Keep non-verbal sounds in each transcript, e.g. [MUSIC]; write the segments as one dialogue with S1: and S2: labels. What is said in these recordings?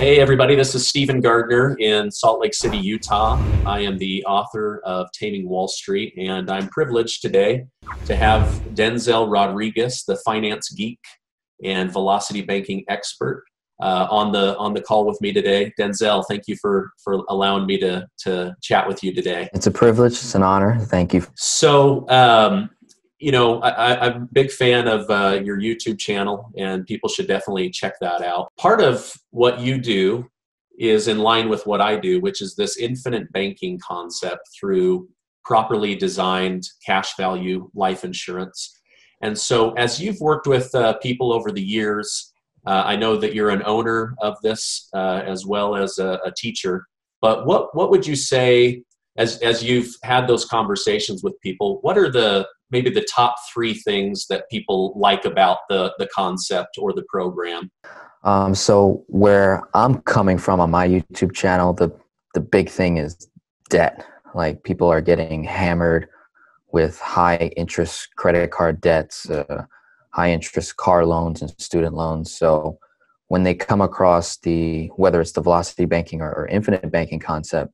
S1: Hey, everybody, this is Stephen Gardner in Salt Lake City, Utah. I am the author of Taming Wall Street, and I'm privileged today to have Denzel Rodriguez, the finance geek and velocity banking expert, uh, on the on the call with me today. Denzel, thank you for for allowing me to to chat with you today.
S2: It's a privilege. It's an honor. Thank you.
S1: So, um, you know, I, am a big fan of uh, your YouTube channel, and people should definitely check that out. Part of what you do is in line with what I do, which is this infinite banking concept through properly designed cash value life insurance. And so, as you've worked with uh, people over the years, uh, I know that you're an owner of this uh, as well as a, a teacher. But what what would you say as as you've had those conversations with people? What are the maybe the top three things that people like about the the concept or the program?
S2: Um, so where I'm coming from on my YouTube channel, the the big thing is debt. Like people are getting hammered with high interest credit card debts, uh, high interest car loans, and student loans. So when they come across the whether it's the velocity banking or, or infinite banking concept,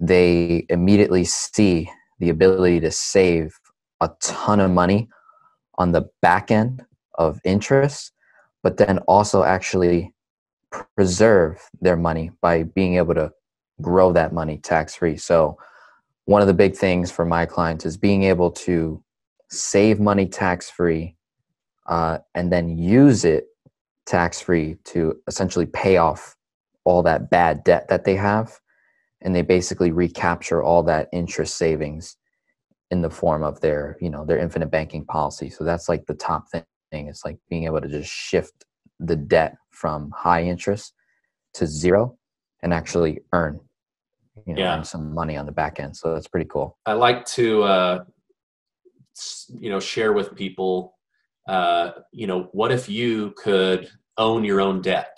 S2: they immediately see the ability to save a ton of money on the back end of interest, but then also actually preserve their money by being able to grow that money tax free. So, one of the big things for my clients is being able to save money tax free uh, and then use it tax free to essentially pay off all that bad debt that they have. And they basically recapture all that interest savings in the form of their you know their infinite banking policy. So that's like the top thing it's like being able to just shift the debt from high interest to zero and actually earn you know yeah. earn some money on the back end. So that's pretty cool.
S1: I like to uh you know share with people uh you know what if you could own your own debt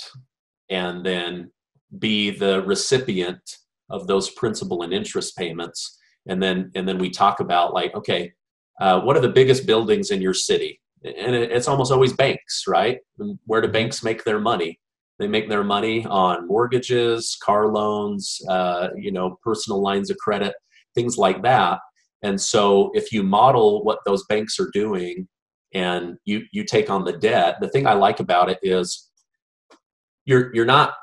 S1: and then be the recipient of those principal and interest payments and then and then we talk about like okay uh, what are the biggest buildings in your city? And it's almost always banks right? Where do banks make their money? They make their money on mortgages car loans uh, you know personal lines of credit things like that. And so if you model what those banks are doing and you you take on the debt the thing i like about it is you're you're not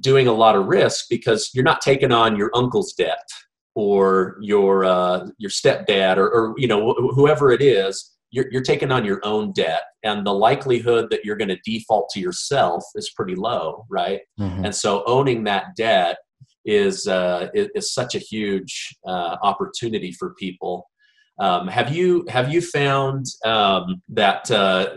S1: doing a lot of risk because you're not taking on your uncle's debt or your uh, your stepdad or, or you know wh- whoever it is you're, you're taking on your own debt and the likelihood that you're going to default to yourself is pretty low right mm-hmm. and so owning that debt is uh, is, is, such a huge uh, opportunity for people um, have you have you found um, that uh,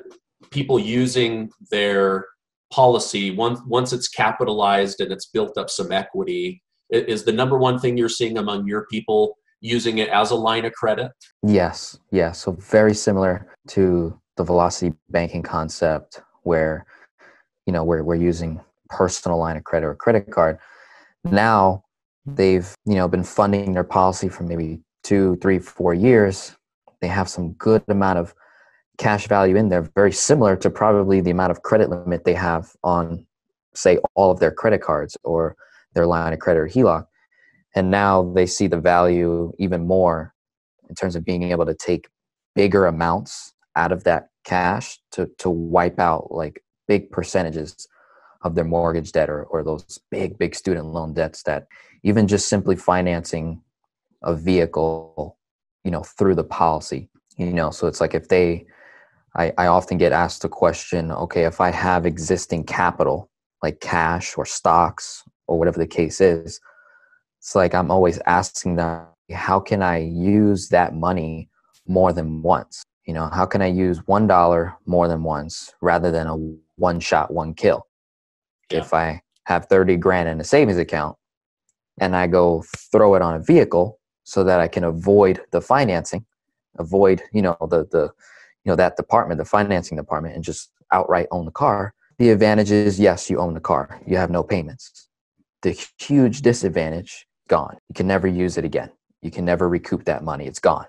S1: people using their policy once once it's capitalized and it's built up some equity is the number one thing you're seeing among your people using it as a line of credit?
S2: Yes, yes. So very similar to the velocity banking concept where you know we're we're using personal line of credit or credit card. Now they've you know been funding their policy for maybe two, three, four years. They have some good amount of cash value in there, very similar to probably the amount of credit limit they have on, say, all of their credit cards or their line of credit or HELOC. And now they see the value even more in terms of being able to take bigger amounts out of that cash to, to wipe out like big percentages of their mortgage debt or, or those big, big student loan debts that even just simply financing a vehicle, you know, through the policy, you know, so it's like if they, I, I often get asked the question, okay, if I have existing capital like cash or stocks or whatever the case is it's like i'm always asking them how can i use that money more than once? You know how can i use one dollar more than once rather than a one shot one kill? Yeah. if i have 30 grand in a savings account and i go throw it on a vehicle so that i can avoid the financing avoid you know the the you know that department the financing department and just outright own the car the advantage is yes you own the car. You have no payments the huge disadvantage gone. You can never use it again. You can never recoup that money. It's gone.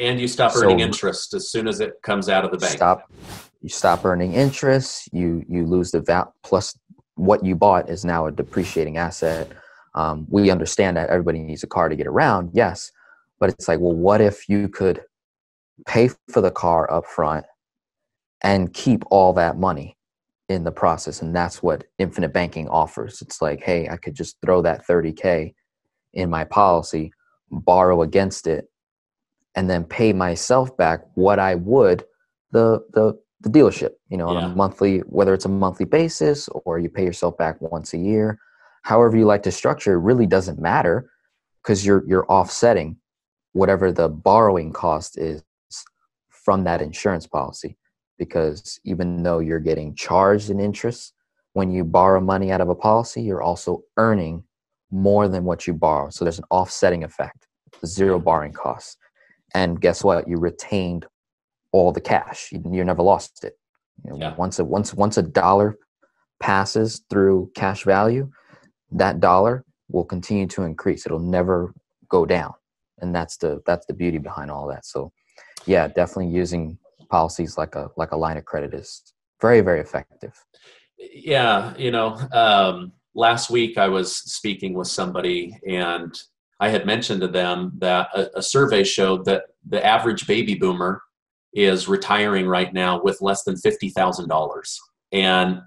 S1: And you stop earning so, interest as soon as it comes out of the bank.
S2: Stop. You stop earning interest. You you lose the val plus what you bought is now a depreciating asset. Um, we understand that everybody needs a car to get around, yes, but it's like, well, what if you could pay for the car up front and keep all that money in the process? And that's what infinite banking offers. It's like, hey, I could just throw that 30K in my policy, borrow against it, and then pay myself back what I would the the the dealership, you know, yeah. on a monthly, whether it's a monthly basis or you pay yourself back once a year, however you like to structure, really doesn't matter because you're you're offsetting whatever the borrowing cost is from that insurance policy. Because even though you're getting charged in interest when you borrow money out of a policy, you're also earning more than what you borrow. So there's an offsetting effect, zero borrowing costs. And guess what? You retained all the cash. You, you never lost it. You know, yeah. Once a once once a dollar passes through cash value, that dollar will continue to increase. It'll never go down, and that's the that's the beauty behind all that. So, yeah, definitely using policies like a like a line of credit is very very effective.
S1: Yeah, you know, um, last week I was speaking with somebody and I had mentioned to them that a, a survey showed that the average baby boomer is retiring right now with less than $50,000. And,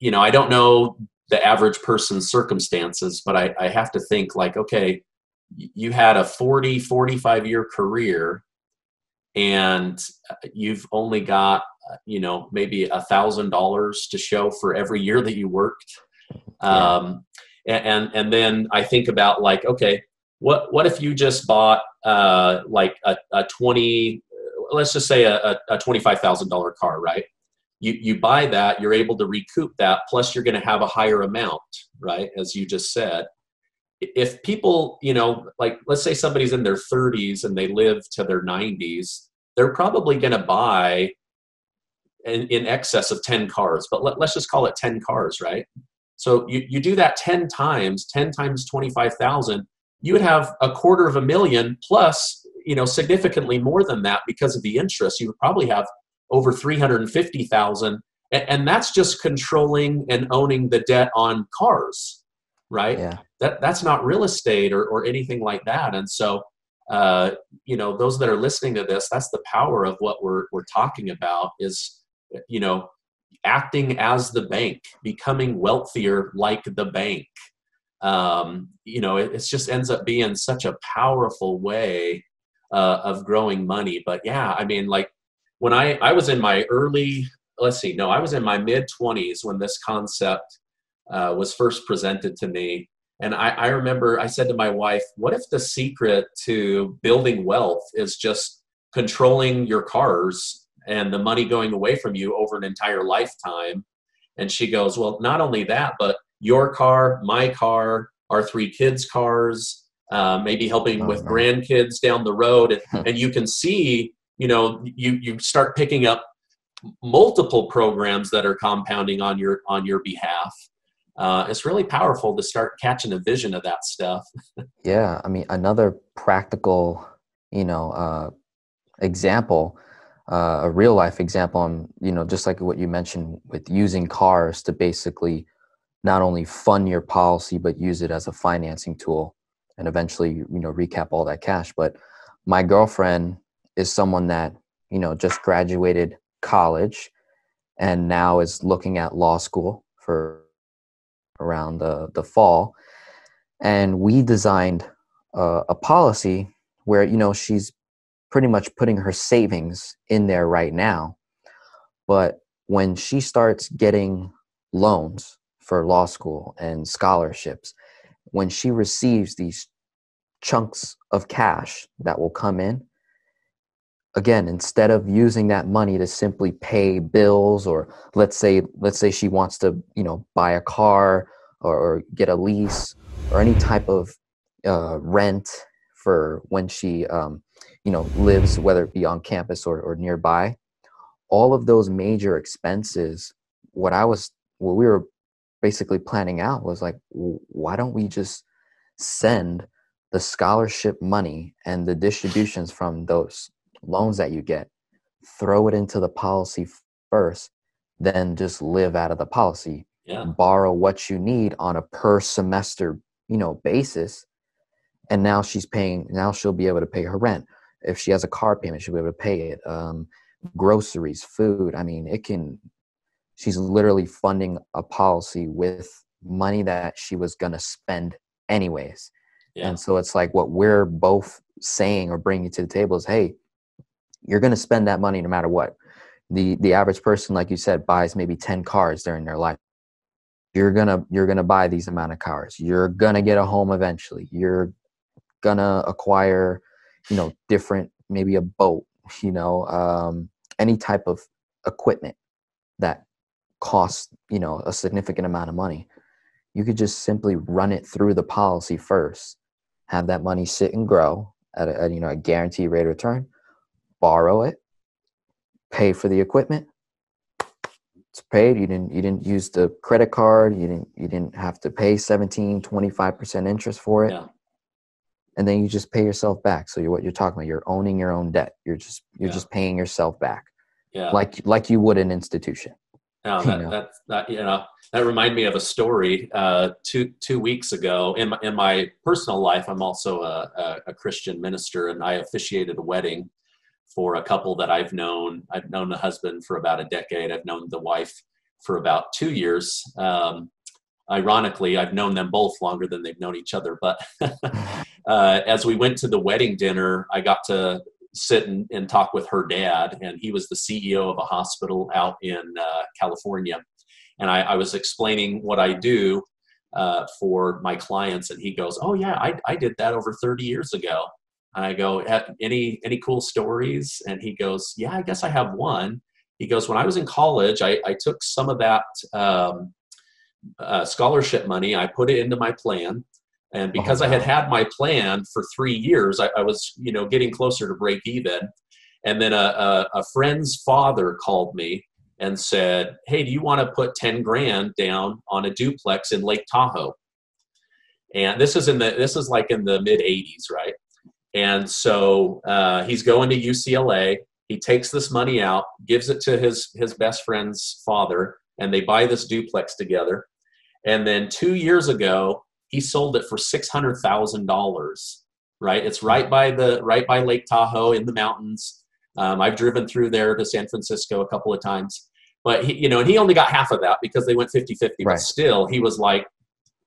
S1: you know, I don't know the average person's circumstances, but I, I have to think like, okay, you had a 40, 45 year career and you've only got, you know, maybe a thousand dollars to show for every year that you worked. Um, and, and, then I think about like, okay, what, what if you just bought uh, like a, a 20 let's just say a, a $25,000 car, right? You, you buy that, you're able to recoup that, plus you're going to have a higher amount, right? As you just said. If people, you know, like let's say somebody's in their 30s and they live to their 90s, they're probably going to buy in, in excess of 10 cars, but let, let's just call it 10 cars, right? So you, you do that 10 times, 10 times 25,000, you would have a quarter of a million plus you know significantly more than that because of the interest you would probably have over 350000 and that's just controlling and owning the debt on cars right yeah. that that's not real estate or, or anything like that and so uh, you know those that are listening to this that's the power of what we're we're talking about is you know acting as the bank becoming wealthier like the bank um, you know it, it just ends up being such a powerful way uh, of growing money. But yeah, I mean, like when I I was in my early let's see, no, I was in my mid twenties when this concept uh, was first presented to me. And I, I remember I said to my wife, "What if the secret to building wealth is just controlling your cars and the money going away from you over an entire lifetime?" And she goes, "Well, not only that, but your car, my car, our three kids' cars, uh, maybe helping oh, with grandkids down the road, and, [LAUGHS] and you can see, you know, you you start picking up multiple programs that are compounding on your on your behalf. Uh, it's really powerful to start catching a vision of that stuff. [LAUGHS]
S2: yeah, I mean, another practical, you know, uh, example, uh, a real life example, on you know, just like what you mentioned with using cars to basically not only fund your policy but use it as a financing tool and eventually you know recap all that cash but my girlfriend is someone that you know just graduated college and now is looking at law school for around the the fall. And we designed a, a policy where you know she's pretty much putting her savings in there right now. But when she starts getting loans for law school and scholarships when she receives these chunks of cash that will come in again instead of using that money to simply pay bills or let's say let's say she wants to you know buy a car or, or get a lease or any type of uh, rent for when she um, you know lives whether it be on campus or, or nearby all of those major expenses what i was what we were basically planning out was like why don't we just send the scholarship money and the distributions from those loans that you get throw it into the policy first then just live out of the policy
S1: yeah.
S2: borrow what you need on a per semester you know basis and now she's paying now she'll be able to pay her rent if she has a car payment she'll be able to pay it um, groceries food i mean it can she's literally funding a policy with money that she was going to spend anyways yeah. and so it's like what we're both saying or bringing to the table is hey you're going to spend that money no matter what. The the average person like you said buys maybe 10 cars during their life. You're gonna you're gonna buy these amount of cars. You're gonna get a home eventually. You're gonna acquire you know different maybe a boat you know um, any type of equipment that costs you know a significant amount of money. You could just simply run it through the policy first have that money sit and grow at a, at, you know a guaranteed rate of return borrow it pay for the equipment. It's paid. You didn't you didn't use the credit card. You didn't you didn't have to pay 17 25% interest for it. Yeah. and then you just pay yourself back. So you're what you're talking about you're owning your own debt. You're just you're yeah. just paying yourself back. Yeah. Like like you would an institution.
S1: Now [LAUGHS] that, you know? that, that you know that reminded me of a story uh, two two weeks ago. In my, in my personal life i'm also a, a, a christian minister and i officiated a wedding for a couple that I've known. I've known the husband for about a decade. I've known the wife for about two years. Um, ironically, I've known them both longer than they've known each other. But [LAUGHS] uh, as we went to the wedding dinner, I got to sit and, and, talk with her dad, and he was the CEO of a hospital out in uh, California. And I, I, was explaining what I do uh, for my clients, and he goes, "Oh yeah, I, I did that over 30 years ago." I go, any any cool stories? And he goes, yeah, I guess I have one. He goes, when I was in college, I, I took some of that um, uh, scholarship money, I put it into my plan, and oh, because oh, wow. I had had my plan for three years, I, I, was you know getting closer to break even. And then a, a, a friend's father called me and said, "Hey, do you want to put ten grand down on a duplex in Lake Tahoe?" And this is in the this is like in the mid '80s, right? And so uh, he's going to UCLA. He takes this money out, gives it to his his best friend's father, and they buy this duplex together. And then two years ago, he sold it for six hundred thousand dollars. Right, it's right by the right by Lake Tahoe in the mountains. Um, I've driven through there to San Francisco a couple of times, but he, you know, and he only got half of that because they went 50-50. Right. But still, he was like,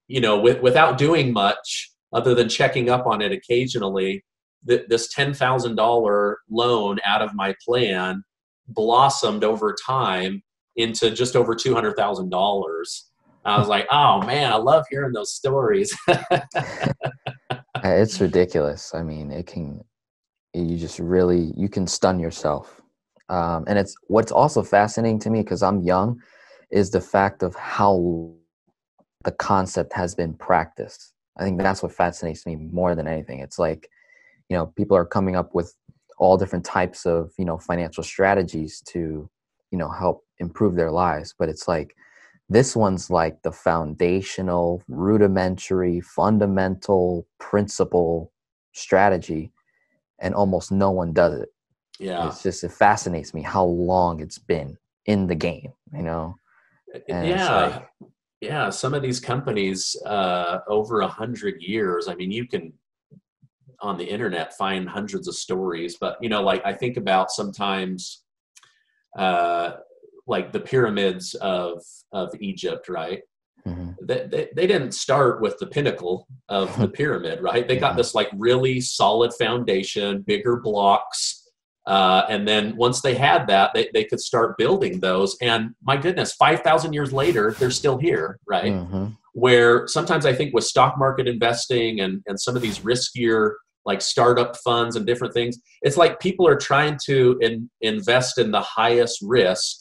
S1: you know, with, without doing much other than checking up on it occasionally, th- this $10,000 loan out of my plan blossomed over time into just over $200,000. I was like, oh man, I love hearing those stories. [LAUGHS]
S2: it's ridiculous. I mean, it can, you just really, you can stun yourself. Um, and it's what's also fascinating to me because I'm young is the fact of how the concept has been practiced. I think that's what fascinates me more than anything. It's like you know people are coming up with all different types of you know financial strategies to you know help improve their lives. But it's like this one's like the foundational rudimentary fundamental principle strategy and almost no one does it.
S1: Yeah.
S2: It's just it fascinates me how long it's been in the game you know?
S1: And yeah. yeah some of these companies uh over a hundred years i mean you can on the internet find hundreds of stories but you know like i think about sometimes uh like the pyramids of of egypt right mm-hmm. they, they, they, didn't start with the pinnacle of the [LAUGHS] pyramid right they yeah. got this like really solid foundation bigger blocks uh, and then once they had that they, they could start building those and my goodness 5000 years later they're still here right mm-hmm. where sometimes i think with stock market investing and, and some of these riskier like startup funds and different things. It's like people are trying to in, invest in the highest risk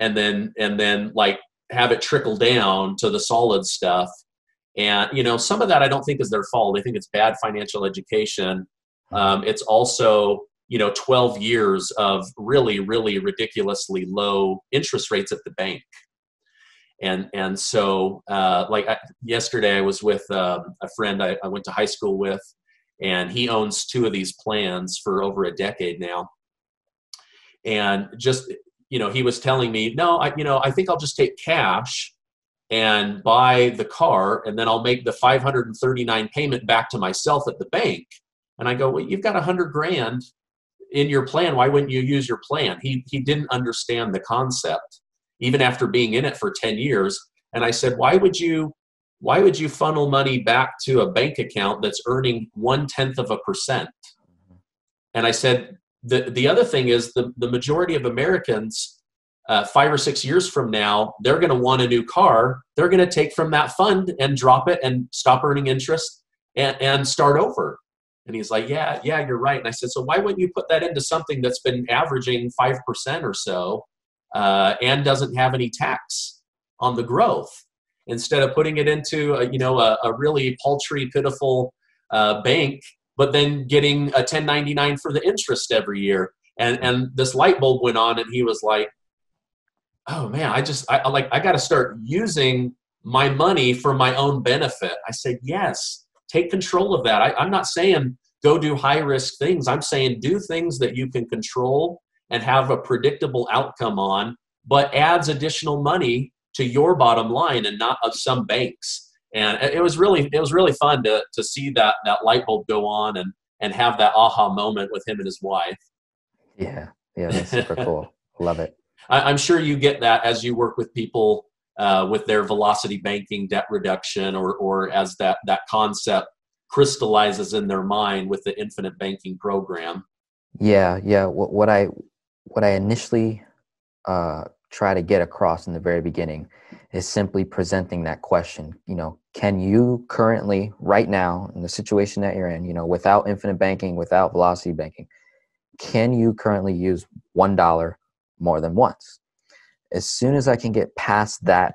S1: and then and then like have it trickle down to the solid stuff. And you know, some of that I don't think is their fault. I think it's bad financial education. Um, it's also you know 12 years of really really ridiculously low interest rates at the bank and and so uh, like I, yesterday i was with um, a friend I, I, went to high school with and he owns two of these plans for over a decade now and just you know he was telling me no i you know i think i'll just take cash and buy the car and then I'll make the 539 payment back to myself at the bank. And I go, well, you've got a hundred grand in your plan. Why wouldn't you use your plan? He, he didn't understand the concept even after being in it for 10 years. And I said, why would you, why would you funnel money back to a bank account that's earning one tenth of a percent? And I said, the, the other thing is the, the majority of Americans uh, five or six years from now, they're going to want a new car. They're going to take from that fund and drop it and stop earning interest and, and start over. And he's like, Yeah, yeah, you're right. And I said, So why wouldn't you put that into something that's been averaging 5% or so uh, and doesn't have any tax on the growth? Instead of putting it into a, you know a, a really paltry, pitiful uh, bank, but then getting a 1099 for the interest every year. And and this light bulb went on, and he was like, oh man, I just I like I got to start using my money for my own benefit. I said, yes, take control of that. I, I'm not saying go do high risk things. I'm saying do things that you can control and have a predictable outcome on, but adds additional money to your bottom line and not of some banks. And it was really it was really fun to to see that that light bulb go on and and have that aha moment with him and his wife.
S2: Yeah, yeah, that's super [LAUGHS] cool. Love it.
S1: I, am sure you get that as you work with people uh, with their velocity banking debt reduction or, or as that, that concept crystallizes in their mind with the infinite banking program.
S2: Yeah, yeah. What, what I what I initially uh, try to get across in the very beginning is simply presenting that question. You know, can you currently, right now, in the situation that you're in, you know, without infinite banking, without velocity banking, can you currently use one dollar more than once. As soon as I can get past that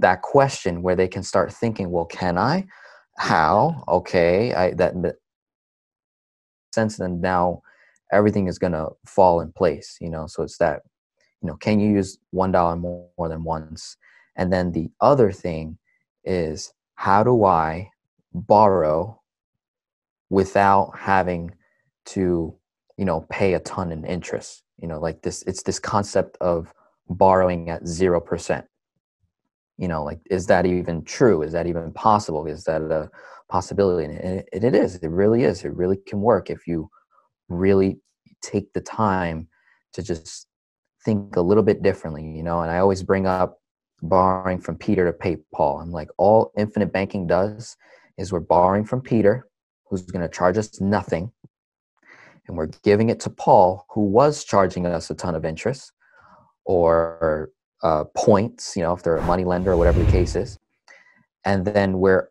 S2: that question where they can start thinking, well, can I? How? Okay, I that sense then now everything is gonna fall in place, you know. So it's that, you know, can you use one dollar more, more than once? And then the other thing is how do I borrow without having to, you know, pay a ton in interest? you know like this it's this concept of borrowing at 0% you know like is that even true? Is that even possible? Is that a possibility? And it, it is. It really is. It really can work if you really take the time to just think a little bit differently you know and i always bring up borrowing from peter to pay paul i'm like all infinite banking does is we're borrowing from peter who's going to charge us nothing and we're giving it to Paul, who was charging us a ton of interest or uh, points, you know, if they're a money lender or whatever the case is. And then we're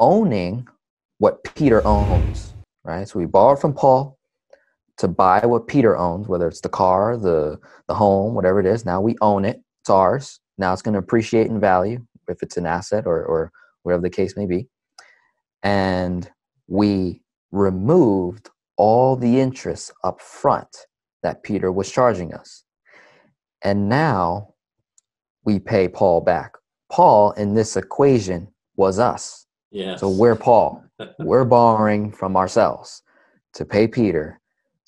S2: owning what Peter owns, right? So we borrowed from Paul to buy what Peter owns, whether it's the car, the the home, whatever it is. Now we own it. It's ours. Now it's going to appreciate in value if it's an asset or or whatever the case may be. And we removed all the interest up front that Peter was charging us. And now we pay Paul back. Paul in this equation was us.
S1: Yes.
S2: So we're Paul. [LAUGHS] we're borrowing from ourselves to pay Peter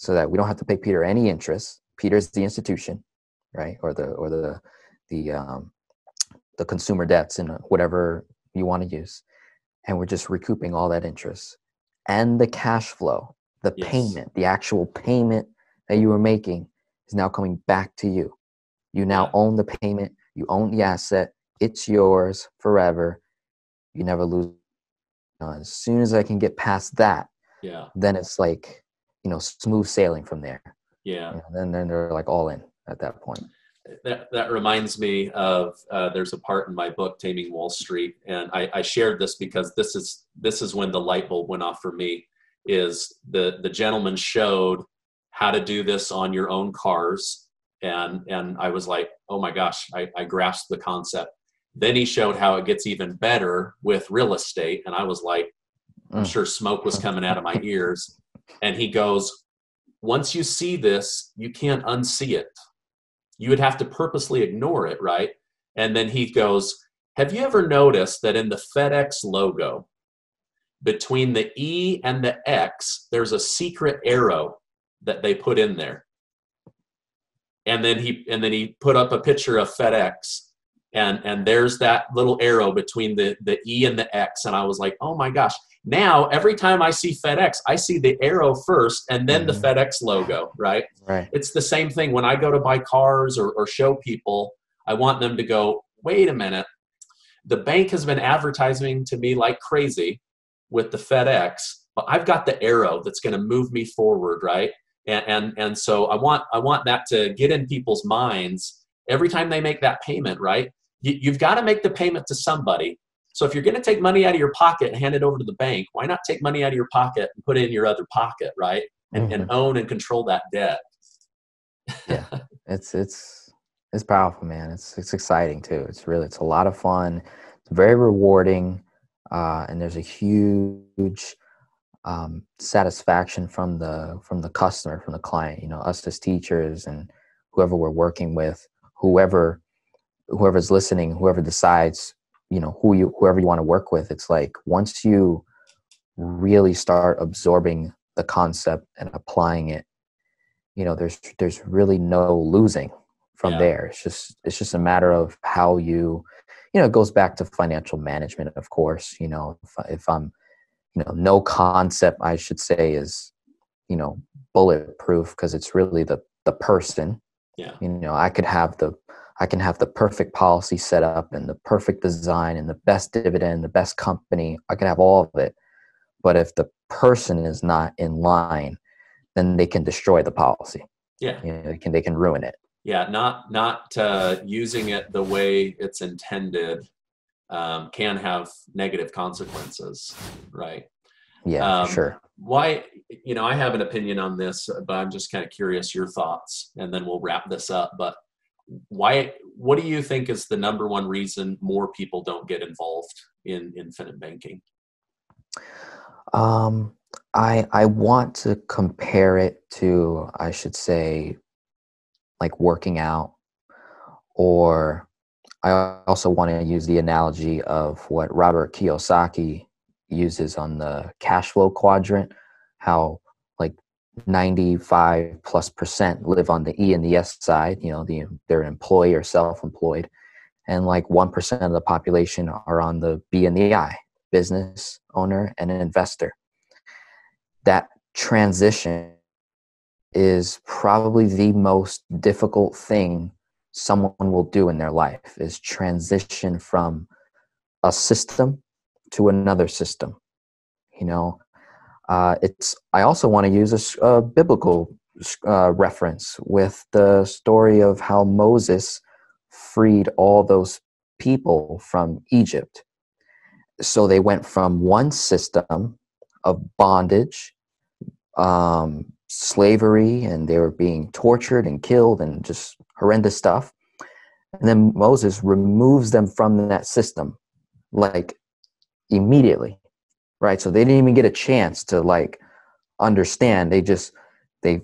S2: so that we don't have to pay Peter any interest. Peter's the institution, right? Or the or the the um the consumer debts and whatever you want to use. And we're just recouping all that interest and the cash flow the yes. payment, the actual payment that you were making is now coming back to you. You now yeah. own the payment, you own the asset, it's yours forever. You never lose. As soon as I can get past that,
S1: yeah,
S2: then it's like you know smooth sailing from there.
S1: Yeah,
S2: And then then they're like all in at that point.
S1: That that reminds me of uh, there's a part in my book Taming Wall Street, and I, I shared this because this is this is when the light bulb went off for me is the the gentleman showed how to do this on your own cars and and i was like oh my gosh i, I grasped the concept then he showed how it gets even better with real estate and i was like i'm mm. sure smoke was coming out of my ears and he goes once you see this you can't unsee it you would have to purposely ignore it right and then he goes have you ever noticed that in the fedex logo between the E and the X, there's a secret arrow that they put in there. And then he and then he put up a picture of FedEx and and there's that little arrow between the the E and the X, and I was like, oh my gosh. Now every time I see FedEx, I see the arrow first and then
S2: Mhm.
S1: the FedEx logo, right?
S2: Right.
S1: It's the same thing when I go to buy cars or, or show people. I want them to go, wait a minute. The bank has been advertising to me like crazy with the FedEx, but I've got the arrow that's going to move me forward, right? And, and and so I want I want that to get in people's minds every time they make that payment, right? You've got to make the payment to somebody. So if you're going to take money out of your pocket and hand it over to the bank, why not take money out of your pocket and put it in your other pocket, right? And, and own and control that debt.
S2: Yeah. [LAUGHS] it's it's it's powerful man it's it's exciting too it's really it's a lot of fun it's very rewarding uh, and there's a huge um, satisfaction from the from the customer from the client you know us as teachers and whoever we're working with whoever whoever's listening whoever decides you know who you whoever you want to work with it's like once you really start absorbing the concept and applying it you know there's there's really no losing from
S1: Yeah.
S2: there it's just it's just a matter of how you you know it goes back to financial management of course you know if, if i'm you know no concept i should say is you know bulletproof because it's really the the person
S1: Yeah.
S2: you know i could have the i can have the perfect policy set up and the perfect design and the best dividend the best company. I can have all of it. But if the person is not in line then they can destroy the policy.
S1: Yeah.
S2: you know, they can they can ruin it.
S1: Yeah not not uh, using it the way it's intended um, can have negative consequences right?
S2: Yeah
S1: Um,
S2: sure.
S1: why you know i have an opinion on this but i'm just kind of curious your thoughts and then we'll wrap this up. But why what do you think is the number one reason more people don't get involved in infinite banking?
S2: Um, I I want to compare it to I should say, like working out, or I also want to use the analogy of what Robert Kiyosaki uses on the cash flow quadrant, how 95 plus percent live on the E and the S side, you know, the they're employee or self-employed, and like 1% of the population are on the B and the I, business owner and an investor. That transition is probably the most difficult thing someone will do in their life is transition from a system to another system you know uh, it's i also want to use a biblical uh, reference with the story of how moses freed all those people from egypt. So they went from one system of bondage um, slavery and they were being tortured and killed and just horrendous stuff. And then moses removes them from that system like immediately right? So they didn't even get a chance to like understand. They just they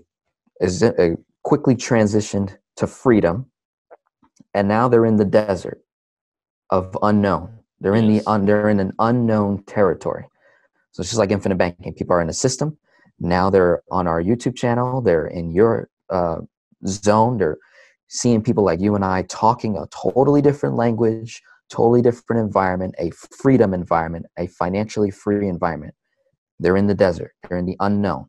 S2: is uh, quickly transitioned to freedom and now they're in the desert of unknown. They're in the un, they're in an unknown territory. So it's just like infinite banking. People are in a system. Now they're on our youtube channel. They're in your uh, zone. They're seeing people like you and i talking a totally different language totally different environment a freedom environment a financially free environment they're in the desert they're in the unknown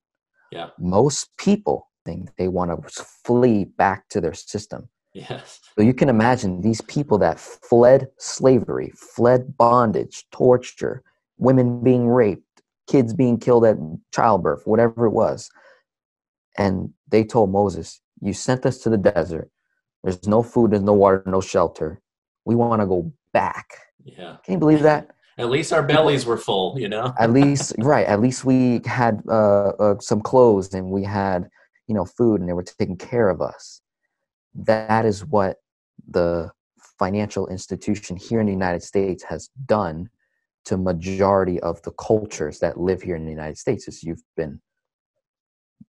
S1: Yeah.
S2: most people think they want to flee back to their system
S1: yes
S2: so you can imagine these people that fled slavery, fled bondage, torture, women being raped, kids being killed at childbirth, whatever it was. And they told Moses, You sent us to the desert. There's no food, there's no water, no shelter. We want to go back.
S1: yeah
S2: Can you believe that? [LAUGHS]
S1: at least our bellies were full you know
S2: At least, right, at least we had uh, uh, some clothes and we had, you know, food and they were taking care of us. That is what the financial institution here in the United States has done to majority of the cultures that live here in the United States is you've been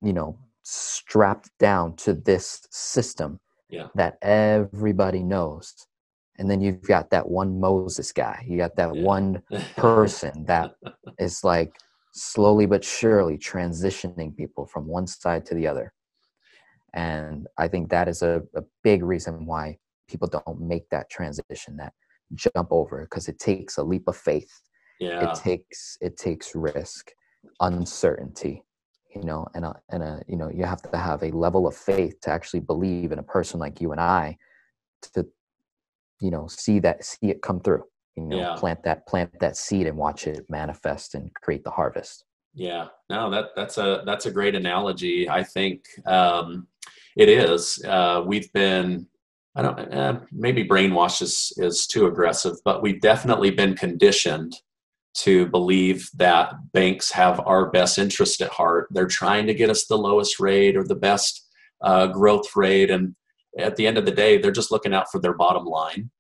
S2: you know strapped down to this system
S1: Yeah.
S2: that everybody knows and then you've got that one Moses guy you got that
S1: Yeah.
S2: one person that [LAUGHS] is like slowly but surely transitioning people from one side to the other and i think that is a, a big reason why people don't make that transition, that jump over, because it takes a leap of faith.
S1: Yeah.
S2: It takes it takes risk, uncertainty, you know, and a, and a you know you have to have a level of faith to actually believe in a person like you and I, to you know see that see it come through. You know,
S1: Yeah.
S2: plant that plant that seed and watch it manifest and create the harvest.
S1: Yeah, no, that that's a that's a great analogy. I think um, it is. Uh, we've been, I don't, uh, maybe brainwash is is too aggressive, but we've definitely been conditioned to believe that banks have our best interest at heart. They're trying to get us the lowest rate or the best uh, growth rate, and at the end of the day, they're just looking out for their bottom line,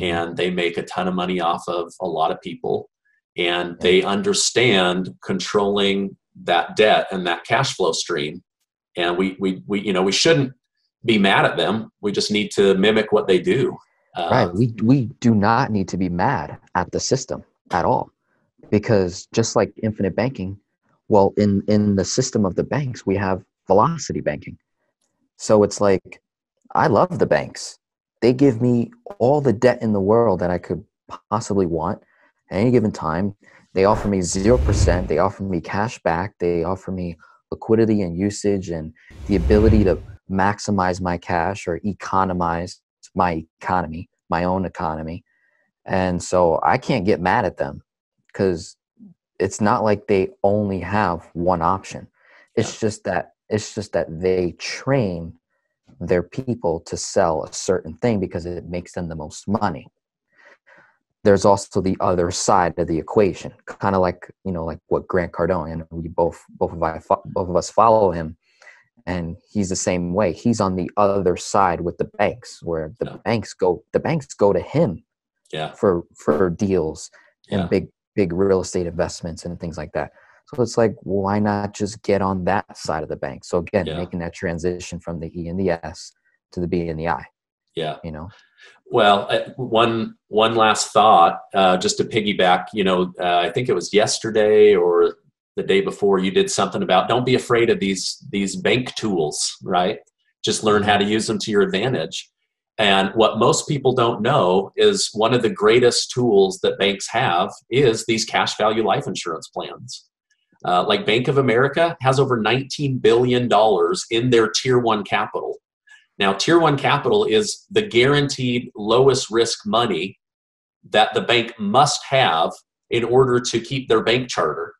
S1: and they make a ton of money off of a lot of people and they understand controlling that debt and that cash flow stream and we we, we you know we shouldn't be mad at them. We just need to mimic what they do. Uh,
S2: right. We we do not need to be mad at the system at all because just like infinite banking well in in the system of the banks we have velocity banking. So it's like i love the banks. They give me all the debt in the world that i could possibly want at any given time. They offer me 0% they offer me cash back. They offer me liquidity and usage and the ability to maximize my cash or economize my economy my own economy. And so i can't get mad at them because it's not like they only have one option. It's just that it's just that they train their people to sell a certain thing because it makes them the most money there's also the other side of the equation kind of like you know like what grant cardone and we both both of us both of us follow him and he's the same way he's on the other side with the banks where the
S1: Yeah.
S2: banks go the banks go to him
S1: yeah
S2: for for deals and
S1: Yeah.
S2: big big real estate investments and things like that so it's like why not just get on that side of the bank so again
S1: Yeah.
S2: making that transition from the e and the s to the b and the i
S1: yeah
S2: you know
S1: Well, one one last thought, uh, just to piggyback. You know, uh, I think it was yesterday or the day before you did something about don't be afraid of these these bank tools, right? Just learn how to use them to your advantage. And what most people don't know is one of the greatest tools that banks have is these cash value life insurance plans. Uh, like Bank of America has over $19 billion in their tier one capital. Now, tier one capital is the guaranteed lowest risk money that the bank must have in order to keep their bank charter.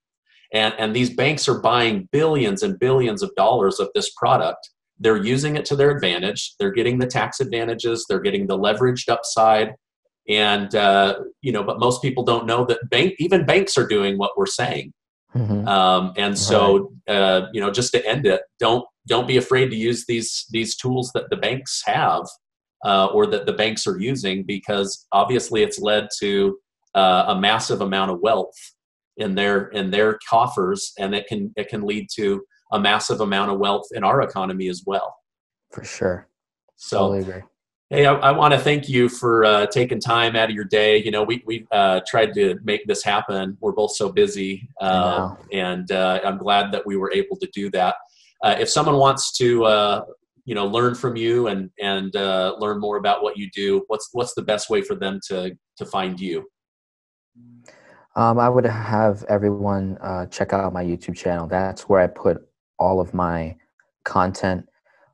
S1: And, and these banks are buying billions and billions of dollars of this product. They're using it to their advantage. They're getting the tax advantages. They're getting the leveraged upside. And, uh, you know, but most people don't know that bank, even banks are doing what we're saying.
S2: Mhm.
S1: Um, and so, uh, you know, just to end it, don't don't be afraid to use these these tools that the banks have uh, or that the banks are using because obviously it's led to uh, a massive amount of wealth in their in their coffers, and it can it can lead to a massive amount of wealth in our economy as well.
S2: for sure
S1: So.
S2: totally agree
S1: Hey, I, I want to thank you for uh, taking time out of your day. You know, we we uh, tried to make this happen. We're both so busy, uh, and uh, I'm glad that we were able to do that. Uh, if someone wants to, uh, you know, learn from you and and uh, learn more about what you do, what's what's the best way for them to to find you?
S2: Um, I would have everyone uh, check out my YouTube channel. That's where I put all of my content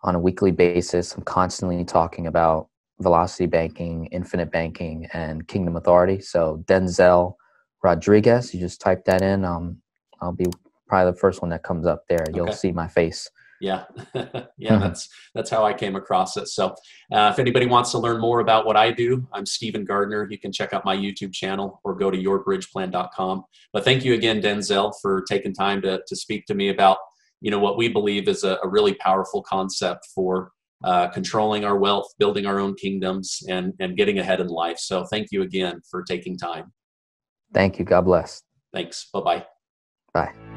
S2: on a weekly basis. I'm constantly talking about velocity banking, infinite banking, and Kingdom Authority. So Denzel Rodriguez, you just type that in. Um, I'll be probably the first one that comes up there. You'll
S1: Okay.
S2: see my face.
S1: Yeah, [LAUGHS] yeah, that's that's how I came across it. So, uh, if anybody wants to learn more about what I do, I'm Stephen Gardner. You can check out my YouTube channel or go to yourbridgeplan.com. But thank you again, Denzel, for taking time to to speak to me about you know what we believe is a, a really powerful concept for uh, controlling our wealth, building our own kingdoms, and and getting ahead in life. So, thank you again for taking time.
S2: Thank you. God bless.
S1: Thanks. Bye bye.
S2: Bye.